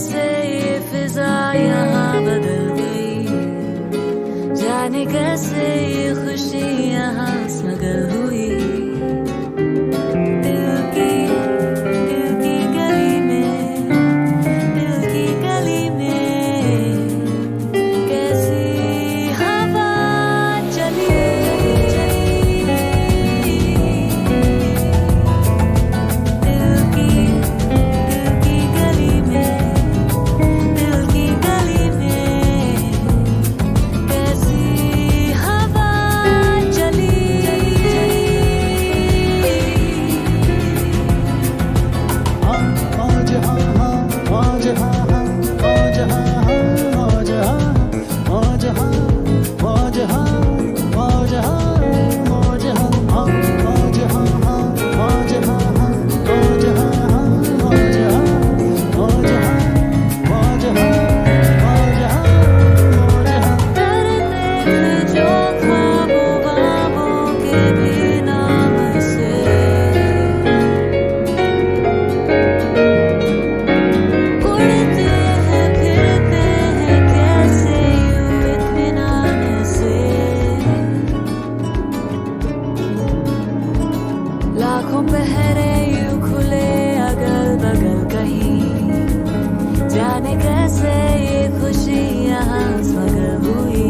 जैसे ये फिजा यहाँ बदल गई जाने कैसे ये से ये खुशी यहाँ स्मगल हुई।